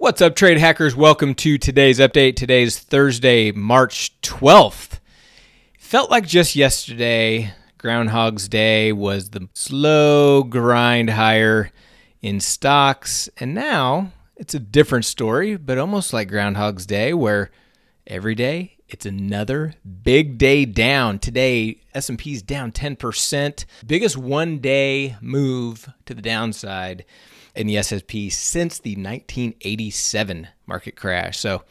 What's up, trade hackers? Welcome to today's update. Today's Thursday, March 12th. Felt like just yesterday, Groundhog's Day was the slow grind higher in stocks, and now it's a different story, but almost like Groundhog's Day, where every day it's another big day down. Today, S&P's down 10%, biggest one-day move to the downside in the S&P since the 1987 market crash. So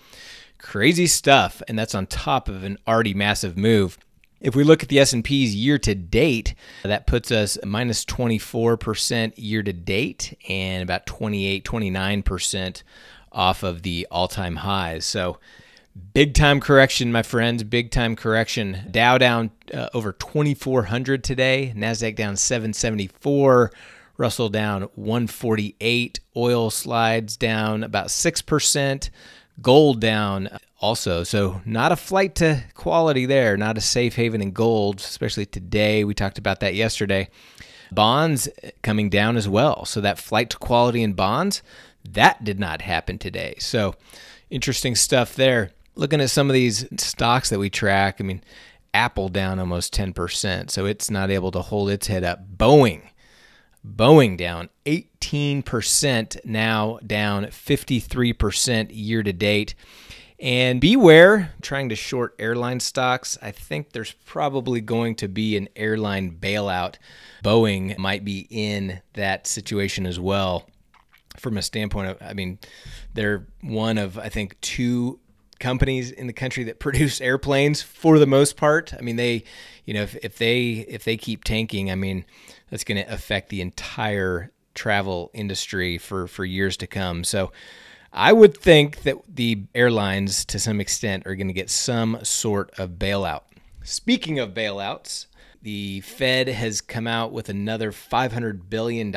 crazy stuff, and that's on top of an already massive move. If we look at the S&P's year to date, that puts us minus 24% year to date and about 28, 29% off of the all-time highs. So big time correction, my friends, big time correction. Dow down uh, over 2400 today, Nasdaq down 774. Russell down 148. Oil slides down about 6%. Gold down also. So, not a flight to quality there, not a safe haven in gold, especially today. We talked about that yesterday. Bonds coming down as well. So, that flight to quality in bonds, that did not happen today. So, interesting stuff there. Looking at some of these stocks that we track, I mean, Apple down almost 10%. So, it's not able to hold its head up. Boeing Boeing down 18%, now down 53% year to date. And beware trying to short airline stocks. I think there's probably going to be an airline bailout. Boeing might be in that situation as well. From a standpoint of, I mean, they're one of, I think, two companies in the country that produce airplanes for the most part. I mean, they, you know, if, if they if they keep tanking, I mean, that's going to affect the entire travel industry for for years to come. So. I would think that the airlines, to some extent, are going to get some sort of bailout. Speaking of bailouts, the Fed has come out with another $500 billion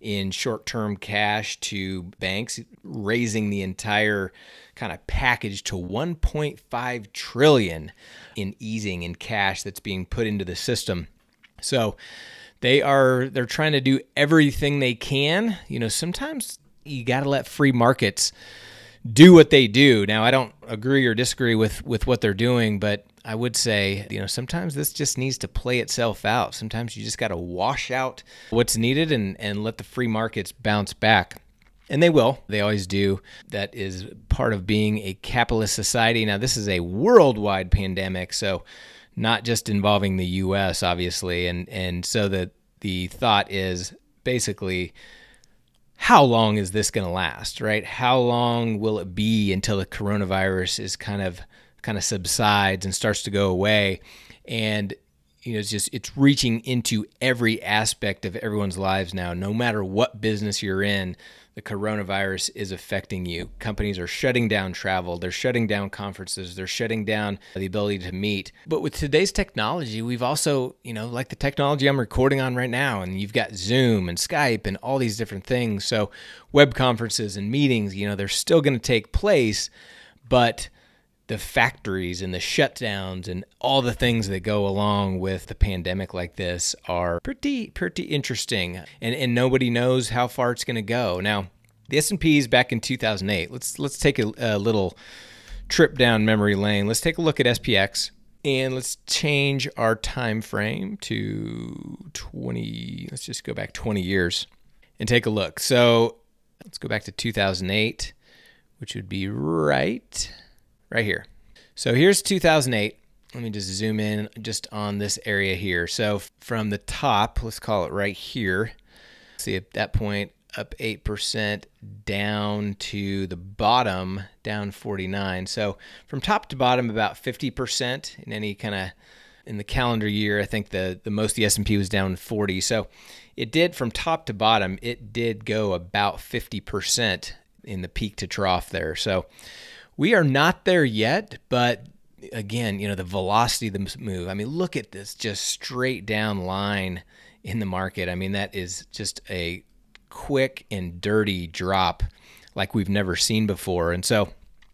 in short term cash to banks, raising the entire kind of package to 1.5 trillion in easing in cash that's being put into the system. So they are they're trying to do everything they can. You know, sometimes you got to let free markets do what they do. Now, I don't agree or disagree with with what they're doing, but I would say, you know, sometimes this just needs to play itself out. Sometimes you just got to wash out what's needed and and let the free markets bounce back. And they will. They always do. That is part of being a capitalist society. Now, this is a worldwide pandemic, so not just involving the US, obviously. And and so the the thought is basically how long is this going to last, right? How long will it be until the coronavirus is kind of kind of subsides and starts to go away? And you know, it's just it's reaching into every aspect of everyone's lives now. No matter what business you're in, the coronavirus is affecting you. Companies are shutting down travel, they're shutting down conferences, they're shutting down the ability to meet. But with today's technology, we've also, you know, like the technology I'm recording on right now, and you've got Zoom and Skype and all these different things. So, web conferences and meetings, you know, they're still going to take place, but the factories and the shutdowns and all the things that go along with the pandemic like this are pretty pretty interesting. And and nobody knows how far it's going to go. Now the S&P is back in 2008 let's let's take a, a little trip down memory lane. Let's take a look at SPX and let's change our time frame to 20 let's just go back 20 years and take a look. So let's go back to 2008 which would be right right here. So here's 2008. Let me just zoom in just on this area here. So from the top, let's call it right here. See at that point up 8% down to the bottom down 49. So from top to bottom about 50% in any kind of in the calendar year, I think the the most the S&P was down 40. So it did from top to bottom, it did go about 50% in the peak to trough there. So we are not there yet, but again, you know, the velocity of the move. I mean, look at this just straight down line in the market. I mean, that is just a quick and dirty drop like we've never seen before. And so,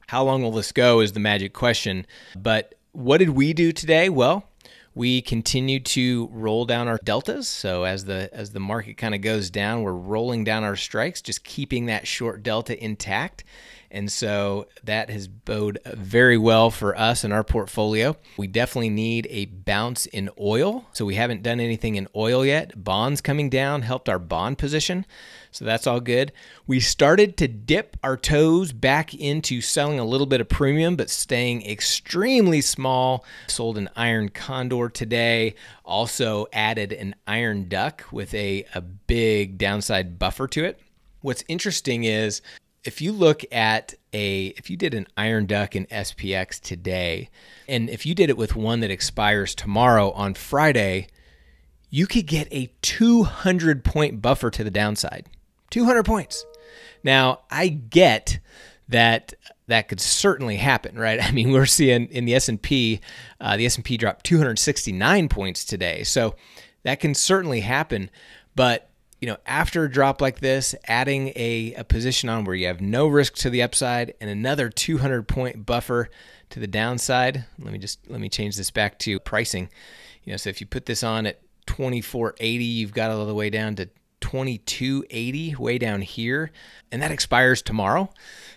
how long will this go is the magic question. But what did we do today? Well, We continue to roll down our deltas. So as the as the market kind of goes down, we're rolling down our strikes, just keeping that short delta intact. And so that has bode very well for us in our portfolio. We definitely need a bounce in oil. So we haven't done anything in oil yet. Bonds coming down helped our bond position. So that's all good. We started to dip our toes back into selling a little bit of premium, but staying extremely small. Sold an iron condor today. Also added an iron duck with a, a big downside buffer to it. What's interesting is if you look at a if you did an iron duck in SPX today and if you did it with one that expires tomorrow on Friday, you could get a 200 point buffer to the downside. 200 points. Now, I get that that could certainly happen, right? I mean, we're seeing in the S&P, uh, the S&P dropped 269 points today. So that can certainly happen, but you know, after a drop like this, adding a, a position on where you have no risk to the upside and another 200 point buffer to the downside. Let me just let me change this back to pricing. You know, so if you put this on at 2480, you've got all the way down to 2280 way down here, and that expires tomorrow.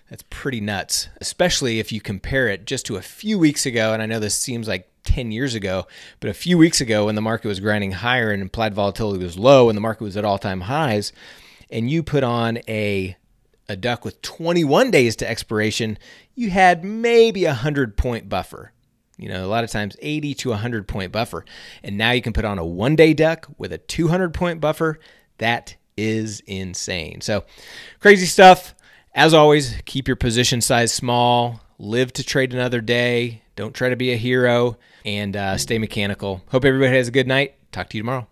That's pretty nuts, especially if you compare it just to a few weeks ago. And I know this seems like 10 years ago. But a few weeks ago, when the market was grinding higher and implied volatility was low and the market was at all time highs, and you put on a a duck with 21 days to expiration, you had maybe a 100 point buffer. You know, a lot of times 80 to 100 point buffer. And now you can put on a one day duck with a 200 point buffer. That is insane. So, crazy stuff. As always, keep your position size small, live to trade another day, don't try to be a hero and uh, stay mechanical. Hope everybody has a good night. Talk to you tomorrow.